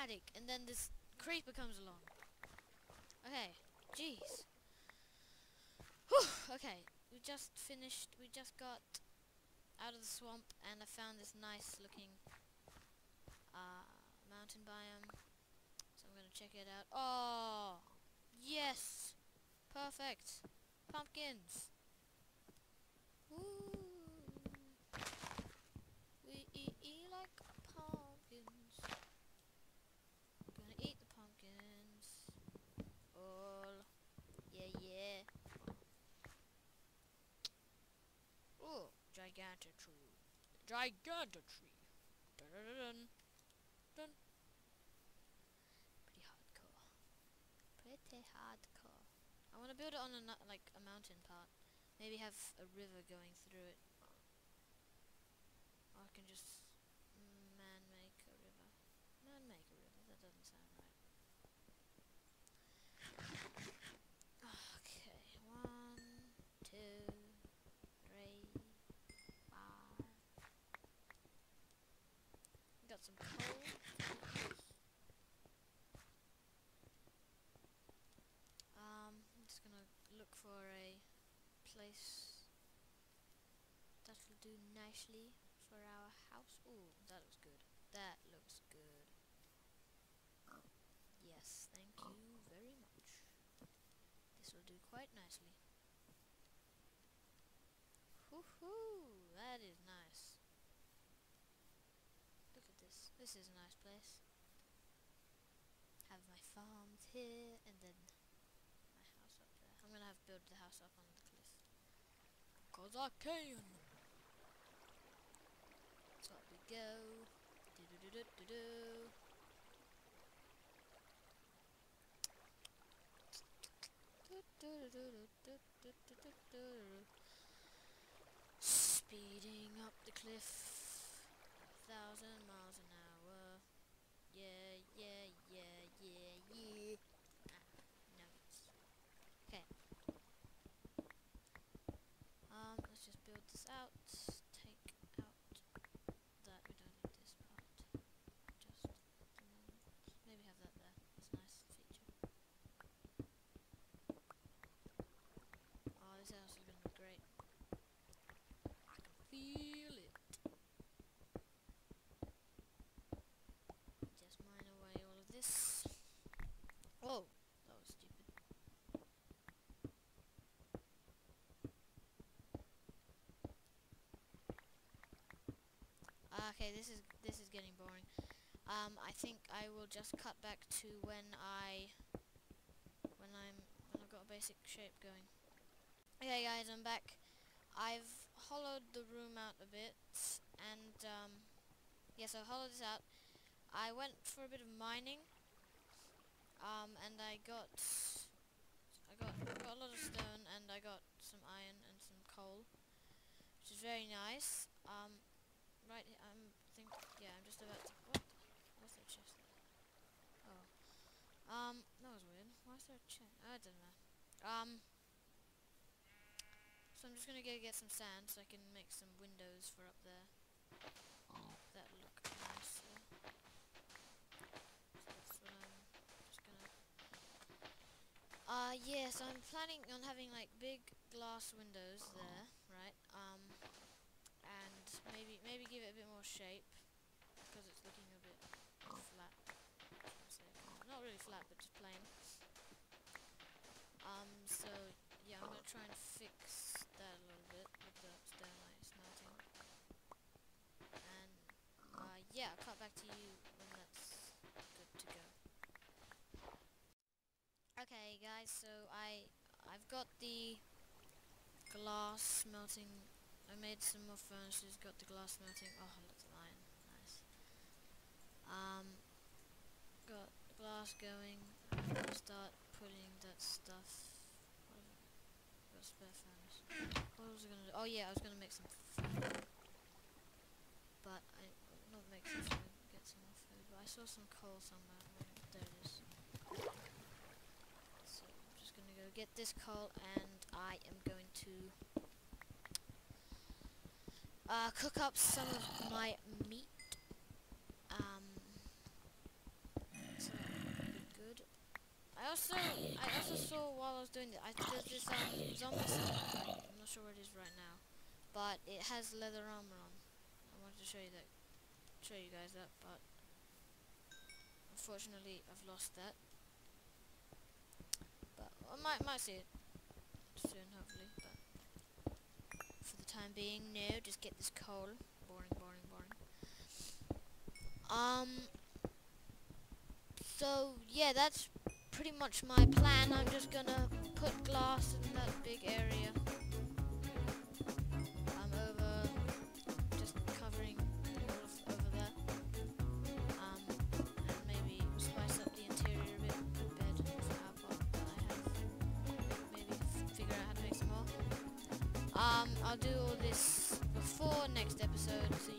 be dramatic, and then this creeper comes along. Okay, jeez. Okay, we just finished, we just got out of the swamp, and I found this nice looking uh, mountain biome. So I'm gonna check it out. Oh, yes, perfect. Pumpkins. Woo. We eat, eat like pumpkins. Gonna eat the pumpkins. All. Yeah, yeah. Oh, gigantic tree. Gigantic tree. Dun dun dun dun. dun. Pretty hardcore. Pretty hardcore. I want to build it on a like a mountain part. Maybe have a river going through it. Or I can just man make a river. Man make a river. That doesn't sound right. Okay, one, two, three, five. Got some coal. Um, I'm just gonna look for a place that'll do nicely for our house. Ooh, that looks good. That looks good. Yes, thank you very much. This will do quite nicely. Woohoo! That is nice. Look at this. This is a nice place. Have my farms here and then my house up there. I'm gonna have build the house up on the. Cause I can! So we go. Do do do do do do. Speeding up the cliff, a thousand miles an hour. Yeah. Okay, this is this is getting boring. Um, I think I will just cut back to when I when I'm when I've got a basic shape going. Okay, guys, I'm back. I've hollowed the room out a bit, and um, yes, I've hollowed this out. I went for a bit of mining, um, and I got I got I got a lot of stone, and I got some iron and some coal, which is very nice. Right, he- I'm think yeah, I'm just about to what? What's that chest? Oh, um, that was weird. Why is there a chest? I don't know. Um. So I'm just gonna go get some sand so I can make some windows for up there. That look nice. there. So I'm. Uh, yeah. So I'm planning on having like big glass windows there, right? Um, maybe maybe give it a bit more shape because it's looking a bit flat. Not really flat, but just plain. Um, so yeah, I'm gonna try and fix that a little bit with the stone smelting. And uh, yeah, I'll cut back to you when that's good to go. Okay, guys, so I I've got the glass smelting. I made some more furnaces. Got the glass smelting. Oh, lots of iron. Nice. Um, got glass going. I'm gonna start putting that stuff. What? Got spare furnace. What was I gonna do? Oh yeah, I was gonna make some. But I not make some food, get some more food. But I saw some coal somewhere. Where- There it is. So I'm just gonna go get this coal, and I am going to uh, cook up some of my meat. Um, so good. I also, I also saw while I was doing this, I did this um, zombie skin. I'm not sure what it is right now, but it has leather armor on. I wanted to show you that, show you guys that, but unfortunately I've lost that. But I might might see it soon, hopefully. But time being, no. Just get this coal. Boring, boring, boring. Um. So yeah, that's pretty much my plan. I'm just gonna put glass in that big area. Um, I'll do all this before next episode, so